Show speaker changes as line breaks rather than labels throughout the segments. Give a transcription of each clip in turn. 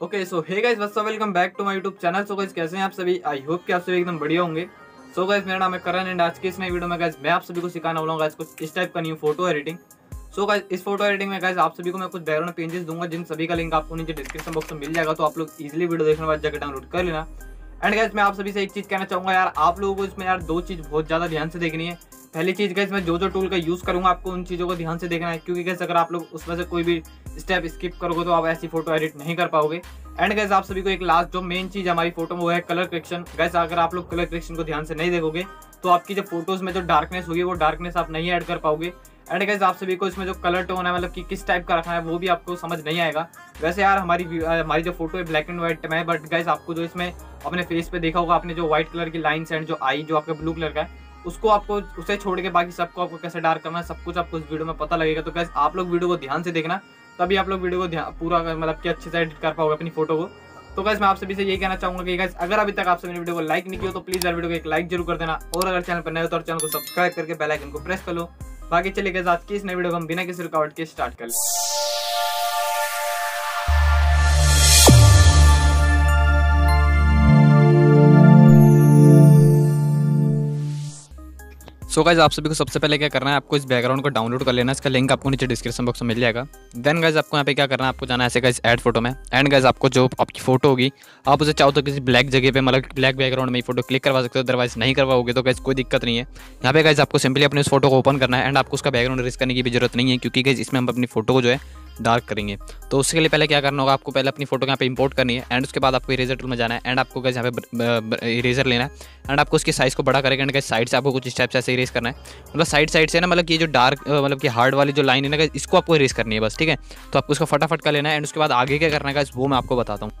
Okay so hey guys what's welcome back to my YouTube channel so guys कैसे हैं आप सभी? I hope कि आप सभी एकदम बढ़िया होंगे। सो गाइस मेरा नाम है करण एंड आज के इस नई वीडियो में गाइस मैं आप सभी को सिखाने वाला हूँ गाइस कुछ इस टाइप का new photo editing so guys इस फ़ोटो एडिटिंग में गाइस आप सभी को मैं कुछ बैकग्राउंड पेजेस दूँगा, जिन सभी का लिंक आपको नीचे डिस्क्रिप्शन बॉक्स में मिल जाएगा तो आप लोग इजिली वीडियो देखने के बाद जाकर डाउनलोड कर लेना। एंड गाइस मैं आप सभी से एक चीज़ कहना चाहूँगा, यार, आप लोगों को इसमें, यार, दो चीज़ बहुत ज़्यादा ध्यान से देखनी है। पहली चीज़ गैस मैं जो जो टूल का यूज़ करूँगा, आपको उन चीज़ों को ध्यान से देखना है। क्योंकि गैस अगर आप लोग उसमें से कोई भी स्टेप स्किप करोगे तो आप ऐसी फ़ोटो एडिट नहीं कर पाओगे। एंड गैस आप सभी को एक लास्ट जो मेन चीज़ हमारी फ़ोटो में वो है कलर करेक्शन गैस अगर आप लोग कलर करेक्शन को ध्यान से नहीं देखोगे तो आपकी जो फ़ोटोज़ में जो डार्कनेस होगी, वो डार्कनेस आप नहीं ऐड कर पाओगे। एंड गैस आप सभी को इसमें जो कलर टोन है मतलब कि किस टाइप का रखना है, वो भी आपको समझ नहीं आएगा। वैसे यार, हमारी हमारी जो फ़ोटो है ब्लैक एंड व्हाइट में है बट गैस आपको जो इसमें अपने फेस पे देखा होगा, आपने जो व्हाइट कलर की लाइन्स एंड जो आई जो आपका ब्लू कलर का है उसको आपको, उसे छोड़ के बाकी सबको आपको कैसे डार्क करना है, सब कुछ आपको इस वीडियो में पता लगेगा। तो कैसे आप लोग वीडियो को ध्यान से देखना, तभी आप लोग वीडियो को ध्यान, पूरा मतलब कि अच्छे से एडिट कर पाओगे अपनी फ़ोटो को। तो गैस मैं आप सभी से यही कहना चाहूँगा कि गैस अगर अभी तक आप सभी वीडियो को लाइक नहीं किया तो प्लीज़ यार वीडियो को एक लाइक ज़रूर कर देना। और अगर चैनल पर नए हो तो चैनल को सब्सक्राइब करके बेल आइकन को प्रेस कर लो। बाकी चलिए गैस आज की इस नई वीडियो को हम बिना किसी रुकावट के स्टार्ट कर लें सो गाइज़ आप सभी को सबसे पहले क्या करना है, आपको इस बैकग्राउंड को डाउनलोड कर लेना इसका लिंक आपको नीचे डिस्क्रिप्शन बॉक्स में मिल जाएगा। देन गाइज़ आपको यहाँ पे क्या करना है, आपको जाना है ऐसे गाइज़ ऐड फ़ोटो में। एंड गाइज़ आपको जो आपकी फ़ोटो होगी, आप उसे चाहो तो किसी ब्लैक जगह पे मतलब ब्लैक बैकग्राउंड में ही फ़ोटो क्लिक करवा सकते हो अदरवाइज़ नहीं करवाओगे तो गाइज़ कोई दिक्कत नहीं है। यहाँ पे गाइज़ आपको सिंपली अपने उस फ़ोटो को ओपन करना है एंड आपको उसका बैकग्राउंड रिस्क करने की भी ज़रूरत नहीं है, क्योंकि गाइज़ इसमें हम अपनी फ़ोटो को जो है डार्क करेंगे। तो उसके लिए पहले क्या करना होगा, आपको पहले अपनी फ़ोटो यहाँ पे इंपोर्ट करनी है एंड उसके बाद आपको इरेजर टूल में जाना है एंड आपको कैसे यहाँ पे इरेजर लेना है एंड आपको उसकी साइज़ को बड़ा करेगा एंड कैसे साइड से आपको कुछ इस टाइप से ऐसे इरेज करना है। मतलब साइड साइड से ना मतलब ये जो डार्क मतलब कि हार्ड वाली जो लाइन है ना इसको आपको इरेज करनी है बस, ठीक है? तो आपको उसको फटाफट का लेना है एंड उसके बाद आगे क्या करना है वो मैं आपको बताता हूँ।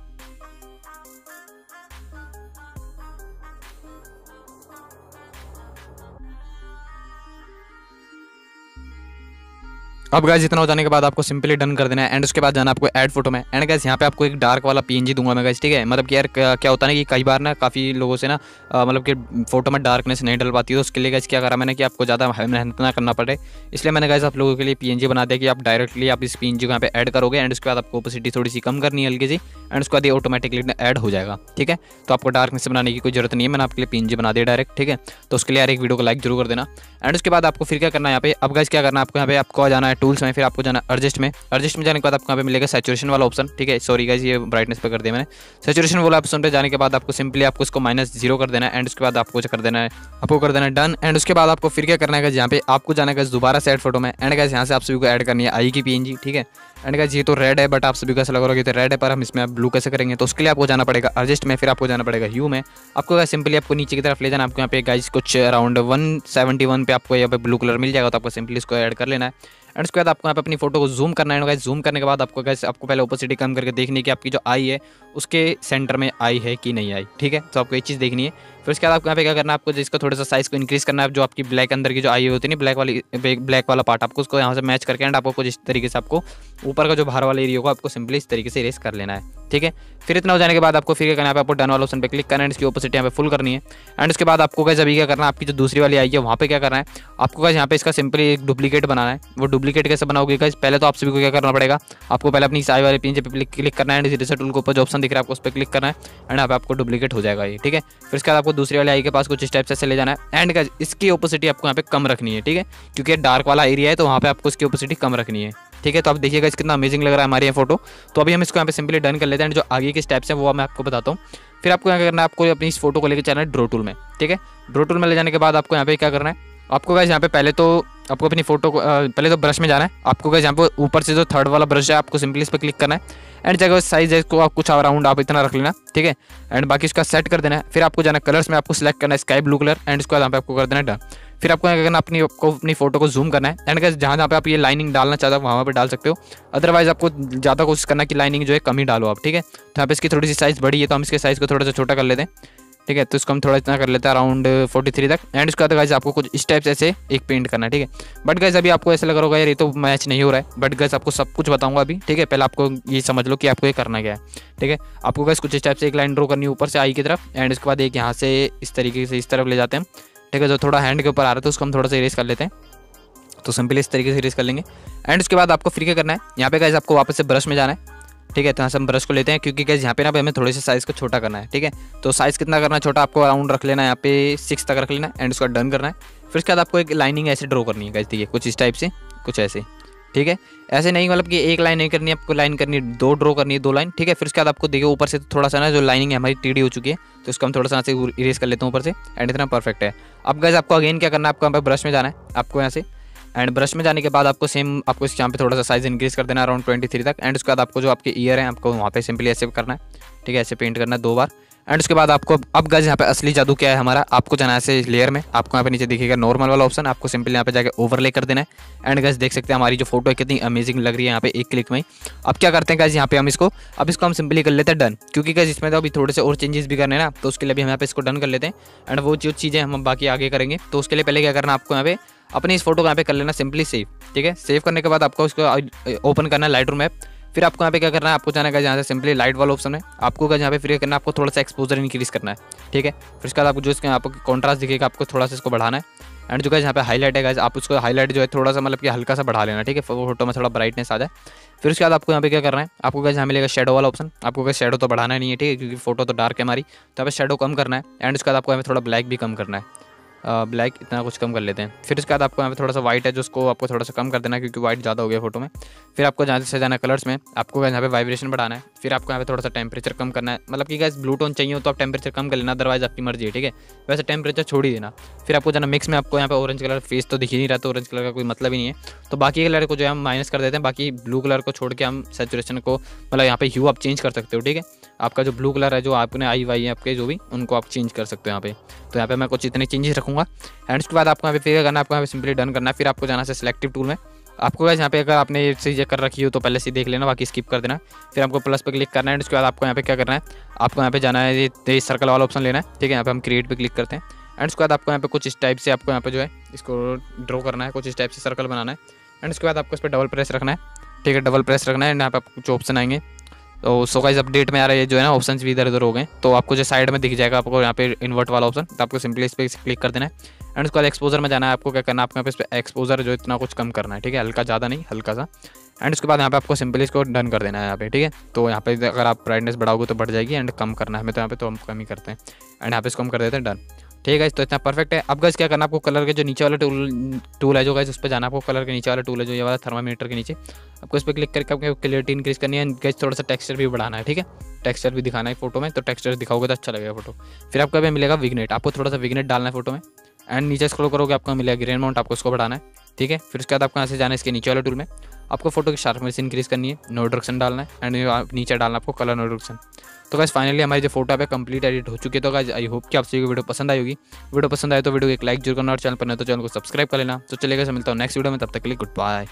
अब गैस इतना हो जाने के बाद आपको सिंपली डन कर देना है। एंड उसके बाद जाना आपको ऐड फ़ोटो में। एंड गैस यहाँ पे आपको एक डार्क वाला पीएनजी दूँगा मैं गैस ठीक है? मतलब कि यार, क्या होता है ना कि कई बार ना काफ़ी लोगों से ना मतलब कि फ़ोटो में डार्कनेस नहीं डल पाती है। तो उसके लिए गैस क्या करा मैंने कि आपको ज़्यादा मेहनत ना करना पड़े। इसलिए मैंने गैस आप लोगों के लिए पी बना दिया कि आप डायरेक्टली आप इस पी को यहाँ पे ऐड करोगे। एंड उसके बाद आपको ओपोसिटी थोड़ी सी कम करनी है हल्की सी। एंड उसके बाद ये ऑटोमेटिकली ऐड हो जाएगा, ठीक है? तो आपको डार्कनेस बनाने की कोई ज़रूरत नहीं है। मैंने आपके लिए पीएनजी बना दिया डायरेक्ट ठीक है? तो उसके लिए यार एक वीडियो को लाइक ज़रूर कर देना। एंड उसके बाद आपको फिर क्या करना है यहाँ पे? अब गैस क्या करना है? आपको यहाँ पे आपको जाना है टूल्स में, फिर आपको जाना एडजस्ट में। एडजस्ट में जाने के बाद आपको यहाँ पे मिलेगा सेचुरेशन वाला ऑप्शन ठीक है? सॉरी गाइज़ ये ब्राइटनेस पे कर दिया मैंने। सेचुरेशन वाला ऑप्शन पे जाने के बाद आपको सिंपली आपको इसको माइनस ज़ीरो कर देना है एंड उसके बाद आपको कर देना है, आपको कर देना है डन एंड उसके बाद आपको फिर क्या करना है यहाँ पे आपको जाना है दोबारा से एड फ़ोटो में। एंड गाइज़ यहाँ से आप सभी को एड करनी है आई की पी ठीक है? एंड गाइज़ ये तो रेड है बट आप सभी को ऐसा लग रहा है तो रेड है, पर हम इसमें ब्लू कैसे करेंगे? तो उसके लिए आपको जाना पड़ेगा एडजस्ट में, फिर आपको जाना पड़ेगा यू में। आपको सिंपली आपको नीचे की तरफ़ ले जाना आपको यहाँ पे गाइज़ कुछ अराउंड वन पे आपको यहाँ पे ब्लू कलर मिल जाएगा तो आपको सिंपली इसको ऐड कर लेना है। एंड उसके बाद आपको यहाँ पे अपनी फ़ोटो को जूम करना है गाइस जूम करने के बाद आपको गाइस आपको पहले ओपोसिटी कम करके देखनी है कि आपकी जो आई है, उसके सेंटर में आई है कि नहीं आई ठीक है? तो आपको ये चीज़ देखनी है। फिर उसके बाद आपको यहाँ पे क्या करना है, आपको जिसका थोड़ा सा साइज़ को इंक्रीज़ करना है जो आपकी ब्लैक अंदर की जो आई होती है ना ब्लैक वाली ब्लैक वाला पार्ट आपको उसको यहाँ से मैच करके एंड आपको कुछ इस तरीके से आपको ऊपर का जो बाहर वाला एरिया होगा आपको सिंपली इस तरीके से इरेज कर लेना है, ठीक है? फिर इतना हो जाने के बाद आपको फिर क्या करना है, आपको डन वाला ऑप्शन पे क्लिक करना है, इसकी ओपोजिट यहाँ पे फुल करनी है। एंड उसके बाद आपको कैसे अभी क्या करना है, आपकी जो दूसरी वाली आई है, वहाँ पे क्या करना है, आपको कैसे यहाँ पे इसका सिंपली एक डुप्लीकेट बनाना है। वो डुप्लीकेट कैसे बनाओगे गाइस पहले तो आप सभी को क्या करना पड़ेगा, आपको पहले अपनी साई वाले पिंजे पे क्लिक करना है रिसेट टूल के ऊपर जो ऑप्शन दिख रहा है, आपको उस पर क्लिक करना है एंड आपको डुप्लीकेट हो जाएगा ये, ठीक है? फिर उसके बाद आपको दूसरी वाली आई के पास कुछ स्टेप से ले जाना है। एंड इसकी ओपोसिटी आपको यहाँ पे कम रखनी है, ठीक है? क्योंकि डार्क वाला एरिया है तो वहाँ पे आपको इसकी ओपोसिटी कम रखनी है, ठीक है? तो आप देखिएगा इस कितना अमेजिंग लग रहा है हमारे ये फ़ोटो तो अभी हम इसको यहाँ पे सिंपली डन कर लेते हैं जो आगे के स्टेप्स हैं, वो मैं आपको बताता हूँ। फिर आपको यहाँ करना है, आपको अपनी इस फ़ोटो को लेकर चलना है ड्रो टूल में, ठीक है? ड्रो टूल में ले जाने के बाद आपको यहाँ पे क्या करना है, आपको गैस यहाँ पे पहले तो आपको अपनी फ़ोटो को पहले तो ब्रश में जाना है। आपको गैस यहाँ पे ऊपर से जो थर्ड वाला ब्रश है, आपको सिंपली इस पर क्लिक करना है। एंड जगह साइज़ है आप कुछ अराउंड आप इतना रख लेना, ठीक है? एंड बाकी उसका सेट कर देना है। फिर आपको जाना कलर्स में, आपको सेलेक्ट करना है स्काई ब्लू कलर एंड उसके बाद यहाँ पे आपको कर देना डन फिर आपको क्या करना अपनी, आपको अपनी फ़ोटो को जूम करना है। एंड जहाँ जहाँ पे आप ये लाइनिंग डालना चाहते हो, वहाँ पर डाल सकते हो। अदरवाइज़ आपको ज़्यादा कोशिश करना कि लाइनिंग जो है कम ही डालो आप, ठीक है? तो यहाँ पे इसकी थोड़ी सी साइज़ बड़ी है तो हम इसके साइज़ को थोड़ा सा छोटा कर लेते हैं। ठीक है तो इसको हम थोड़ा इतना कर लेते हैं अराउंड फोर्टी थ्री तक। एंड उसके बाद गाइज़ आपको कुछ इस टाइप से ऐसे एक पेंट करना है, ठीक है? बट गैस अभी आपको ऐसा लग रहा होगा, यार, ये तो मैच नहीं हो रहा है। बट गैस आपको सब कुछ बताऊँगा अभी, ठीक है? पहले आपको ये समझ लो कि आपको ये करना क्या है, ठीक है? आपको गैस कुछ टाइप से एक लाइन ड्रो करनी है ऊपर से आई की तरफ़ एंड उसके बाद एक यहाँ से इस तरीके से इस तरफ़ ले जाते हैं, ठीक है? जो थोड़ा हैंड के ऊपर आ रहा था उसको हम थोड़ा सा इरेज कर लेते हैं। तो सिंपली इस तरीके से इरेज कर लेंगे। एंड उसके बाद आपको फ्री क्या करना है? यहाँ पे गैस आपको वापस से ब्रश में जाना है। ठीक है तो यहाँ से हम ब्रश को लेते हैं, क्योंकि गैस यहाँ पे ना हमें थोड़े से साइज़ को छोटा करना है, ठीक है? तो साइज़ कितना करना है छोटा, आपको अराउंड रख लेना है, यहाँ पे सिक्स तक रख लेना एंड उसका डन करना है। फिर उसके बाद आपको एक लाइनिंग ऐसे ड्रॉ करनी है गैस है कुछ इस टाइप से, कुछ ऐसे, ठीक है? ऐसे नहीं मतलब कि एक लाइन नहीं करनी है, आपको लाइन करनी है, दो ड्रॉ करनी है, दो लाइन ठीक है? फिर उसके बाद आपको देखिए, ऊपर से तो थोड़ा सा ना जो लाइनिंग है हमारी टीडी हो चुकी है तो उसको हम थोड़ा सा से इरेज कर लेते हैं ऊपर से एंड इतना परफेक्ट है। अब गैस आपको अगेन क्या करना है, आपको यहाँ पर ब्रश में जाना है, आपको यहाँ से एंड ब्रश में जाने के बाद आपको सेम आपको इस यहाँ पे थोड़ा सा साइज़ इंक्रीज कर देना अराउंड ट्वेंटी थ्री तक. एंड उसके बाद आपको जो आपके ईयर है, आपको वहाँ पे सिंपली ऐसे करना है. ठीक है, ऐसे पेंट करना है दो बार. एंड उसके बाद आपको, अब गज यहाँ पे असली जादू क्या है हमारा? आपको जाना है ऐसे लेयर में. आपको यहाँ पे नीचे दिखेगा नॉर्मल वाला ऑप्शन आपको सिंपल यहाँ पे जाकर ओवरले कर देना है. एंड गज देख सकते हैं हमारी जो फ़ोटो है कितनी अमेजिंग लग रही है यहाँ पे एक क्लिक में. अब क्या करते हैं गज यहाँ पे हम इसको, अब इसको हम सिंपली कर लेते हैं डन क्योंकि गज इसमें तो अभी थोड़े से और चेंजेस भी करने ना तो उसके लिए भी हम यहाँ पे इसको डन कर लेते हैं. एंड वो जो चीज़ें हम बाकी आगे करेंगे तो उसके लिए पहले क्या करना आपको यहाँ पे अपनी इस फ़ोटो को यहाँ पे कर लेना सिंपली सेव ठीक है? सेव करने के बाद आपको इसको ओपन करना है लाइट रूम ऐप फिर आपको यहाँ पे क्या करना है? आपको जाना है यहाँ से सिंपली लाइट वाला ऑप्शन है। आपको क्या यहाँ पे फिर करना है, आपको थोड़ा सा एक्सपोजर इंक्रीज करना है, ठीक है? फिर उसके बाद आपको जो इसके आपको कॉन्ट्रास्ट दिखेगा, आपको थोड़ा सा इसको बढ़ाना है। एंड जो है यहाँ पे हाईलाइट है आप उसको हाईलाइट जो है, थोड़ा सा मतलब कि हल्का सा बढ़ा लेना, ठीक है? फ़ोटो में थोड़ा ब्राइटनेस आ जाए। फिर उसके बाद आपको यहाँ पे क्या करना है? आपको क्या यहाँ मिलेगा शेडो वाला ऑप्शन आपको क्या शेडो तो बढ़ाना नहीं है, ठीक है? क्योंकि फ़ोटो तो डार्क है हमारी। तो यहाँ पे शेडो कम करना है। एंड उसके बाद आपको यहाँ पे थोड़ा ब्लैक भी कम करना है। ब्लैक इतना कुछ कम कर लेते हैं। फिर उसके बाद आपको यहाँ पे थोड़ा सा वाइट है, जो उसको आपको थोड़ा सा कम कर देना क्योंकि वाइट ज़्यादा हो गया फ़ोटो में। फिर आपको जहाँ से जाना कलर्स में, आपको यहाँ पे वाइब्रेशन बढ़ाना है। फिर आपको यहाँ पे थोड़ा सा टेम्परेचर कम करना है। मतलब कि गैस ब्लू टोन चाहिए हो तो आप टेम्परेचर कम कर लेना अदरवाइज़ आपकी मर्ज़ी है, ठीक है? वैसे टेम्परेचर छोड़ ही देना। फिर आपको जाना मिक्स में, आपको यहाँ पे ऑरेंज कलर फेस तो दिख ही नहीं रहा तो ऑरेंज कलर का कोई मतलब ही नहीं है। तो बाकी कलर को जो है हम माइनस कर देते हैं, बाकी ब्लू कलर को छोड़ के हम सेचुरेशन को मतलब यहाँ पे ह्यू आप चेंज कर सकते हो, ठीक है? आपका जो ब्लू कलर है जो आपने आई वाई है आपके जो भी उनको आप चेंज कर सकते हो यहाँ पे तो यहाँ पे मैं कुछ इतने चेंजेस रखूँगा एंड उसके बाद आपको यहाँ पे फिर करना आपको यहाँ पे सिंपली डन करना है फिर आपको जाना है सिलेक्टिव टूल में आपको बस यहाँ पे अगर आपने ये चीज़ें कर रखी हो तो पहले से देख लेना बाकी स्किप कर देना फिर आपको प्लस पे क्लिक करना है उसके बाद आपको यहाँ पे क्या करना है आपको यहाँ पे जाना है ये सर्कल वाला ऑप्शन लेना है ठीक है यहाँ पे हम क्रिएट पे क्लिक करते हैं एंड उसके बाद आपको यहाँ पे कुछ इस टाइप से आपको यहाँ पे जो है इसको ड्रॉ करना है कुछ इस टाइप से सर्कल बनाना है एंड उसके बाद आपको इस पर डबल प्रेस रखना है ठीक है डबल प्रेस रखना है एंड यहाँ पे आपको कुछ ऑप्शन आएँगे तो सो गाइज़ अपडेट में आ रहा है जो है ना ऑप्शन भी इधर उधर हो गए। तो आपको जो साइड में दिख जाएगा, आपको यहाँ पे इन्वर्ट वाला ऑप्शन तो आपको सिंपली इस पर क्लिक कर देना है। एंड उसके बाद एक्सपोजर में जाना है, आपको क्या करना है, आपको यहाँ पे एक्सपोजर जो इतना कुछ कम करना है, ठीक है? हल्का ज़्यादा नहीं, हल्का सा। एंड उसके बाद यहाँ पे आपको सिंपली इसको डन कर देना है यहाँ पे, ठीक है? तो यहाँ पे अगर आप ब्राइटनेस बढ़ाओगे तो बढ़ जाएगी एंड कम करना है हमें तो यहाँ पे तो हम कम ही करते हैं। एंड यहाँ पे इसको हम कर देते हैं डन ठीक है तो इतना परफेक्ट है। अब गैस क्या करना आपको कलर के जो नीचे वाला टूल टूल है जो गैस उस पर जाना आपको कलर के नीचे वाला टूल है जो ये वाला थर्मामीटर के नीचे। आपको इस पर क्लिक करके आपको क्लियरिटी इंक्रीज करनी है। गैस थोड़ा सा टेक्सचर भी बढ़ाना है, ठीक है? टेक्सचर भी दिखाना है फ़ोटो में तो टेक्सचर दिखाओगे तो अच्छा लगेगा फ़ोटो फिर आपको अभी मिलेगा विगनेट आपको थोड़ा सा विगनेट डालना है फ़ोटो में। एंड नीचे स्क्रॉल करोगे, आपको मिलेगा ग्रेन माउंट आपको उसको बढ़ाना है, ठीक है? फिर उसके बाद आपको यहाँ से जाना है इसके नीचे वाले टूल में। आपको फ़ोटो की शार्पनेस इंक्रीज करनी है नोड्रक्शन डालना है। एंड नीचे डालना आपको कलर नोड्रक्शन तो गाइस फाइनली हमारी जो फ़ोटो है कंप्लीट एडिट हो चुकी है। तो गाइस आई होप कि आप सभी वीडियो पसंद आई होगी। वीडियो पसंद आए तो वीडियो एक लाइक ज़रूर करना और चैनल पर नहीं तो चैनल को सब्सक्राइब कर लेना। तो चलेगा मिलता हूँ नेक्स्ट वीडियो में, तब तक के लिए गुड बाय